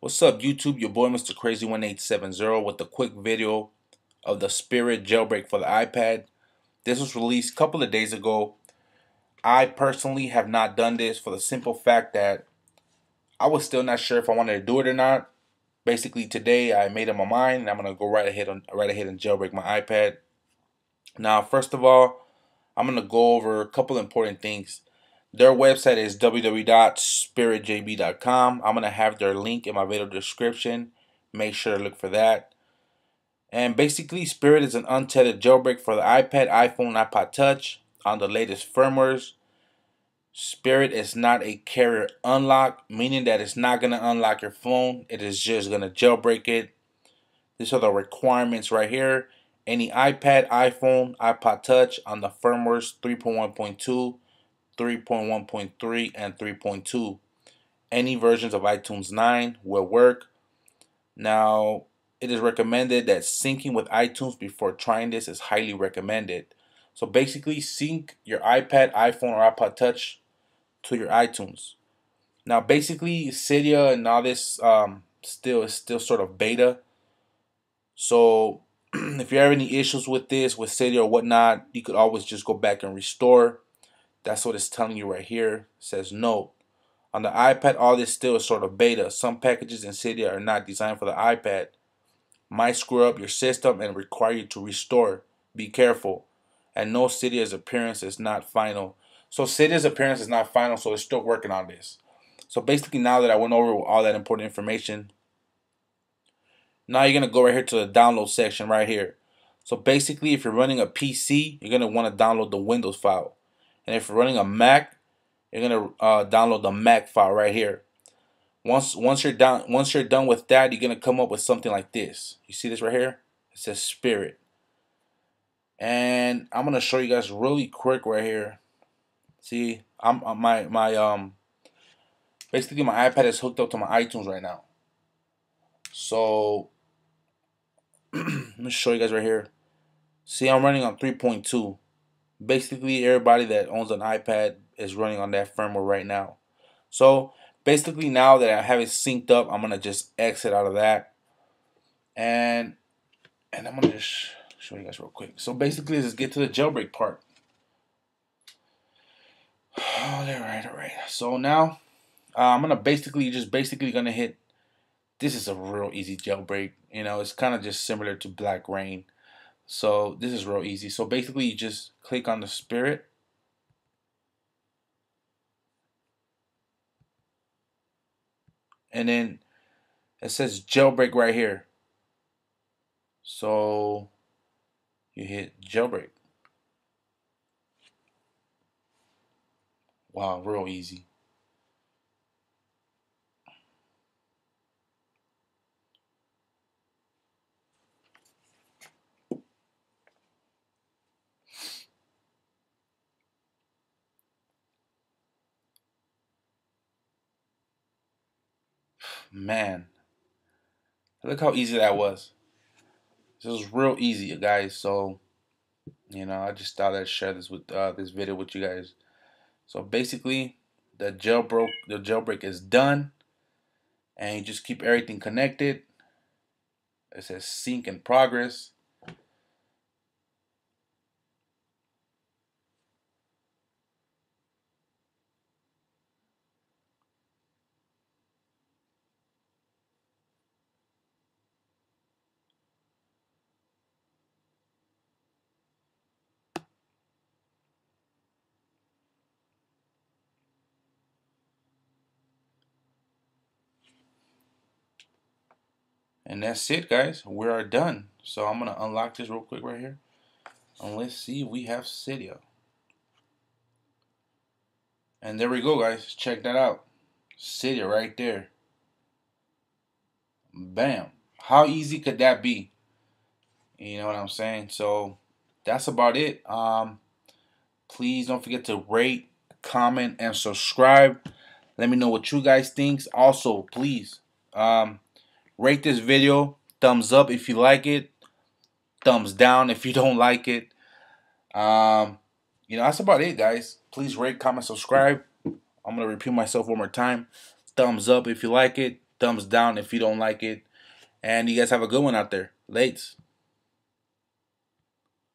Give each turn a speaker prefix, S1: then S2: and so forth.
S1: What's up YouTube? Your boy Mr. Krazy1870 with a quick video of the Spirit jailbreak for the iPad. This was released a couple of days ago. I personally have not done this for the simple fact that I was still not sure if I wanted to do it or not. Basically today I made up my mind and I'm gonna go right ahead on right ahead and jailbreak my iPad. Now first of all, I'm gonna go over a couple important things. Their website is www.spiritjb.com. I'm going to have their link in my video description. Make sure to look for that. And basically, Spirit is an untethered jailbreak for the iPad, iPhone, iPod Touch on the latest firmwares. Spirit is not a carrier unlock, meaning that it's not going to unlock your phone. It is just going to jailbreak it. These are the requirements right here. Any iPad, iPhone, iPod Touch on the firmwares 3.1.2 3.1.3 and 3.2. Any versions of iTunes 9 will work. Now, it is recommended that syncing with iTunes before trying this is highly recommended. So basically, sync your iPad, iPhone, or iPod Touch to your iTunes. Now, basically, Cydia and all this um, still is still sort of beta. So if you have any issues with this, with Cydia or whatnot, you could always just go back and restore. That's what it's telling you right here. It says no. On the iPad, all this still is sort of beta. Some packages in Cydia are not designed for the iPad. Might screw up your system and require you to restore. Be careful. And no, Cydia's appearance is not final. So Cydia's appearance is not final, so it's still working on this. So basically now that I went over all that important information, now you're going to go right here to the download section right here. So basically if you're running a PC, you're going to want to download the Windows file. And if you're running a Mac, you're gonna uh, download the Mac file right here. Once once you're done once you're done with that, you're gonna come up with something like this. You see this right here? It says Spirit. And I'm gonna show you guys really quick right here. See, I'm uh, my my um basically my iPad is hooked up to my iTunes right now. So let me show you guys right here. See, I'm running on 3.2 basically everybody that owns an iPad is running on that firmware right now. So basically now that I have it synced up, I'm gonna just exit out of that, and and I'm gonna just show you guys real quick. So basically, let's get to the jailbreak part. All right, all right. So now uh, I'm gonna basically just basically gonna hit. This is a real easy jailbreak. You know, it's kind of just similar to blackra1n. So this is real easy. So basically you just click on the spirit. And then it says jailbreak right here. So you hit jailbreak. Wow, real easy. Man, look how easy that was. This was real easy, guys. So, you know, I just thought I'd share this with uh, this video with you guys. So basically, the jailbreak the jailbreak is done, and you just keep everything connected. It says sync in progress. And that's it, guys. We are done. So I'm going to unlock this real quick right here. And let's see if we have Cydia. And there we go, guys. Check that out. Cydia right there. Bam. How easy could that be? You know what I'm saying? So that's about it. Um, please don't forget to rate, comment, and subscribe. Let me know what you guys think. Also, please um, Rate this video. Thumbs up if you like it. Thumbs down if you don't like it. Um, you know, that's about it, guys. Please rate, comment, subscribe. I'm going to repeat myself one more time. Thumbs up if you like it. thumbs down if you don't like it. And you guys have a good one out there. Lates.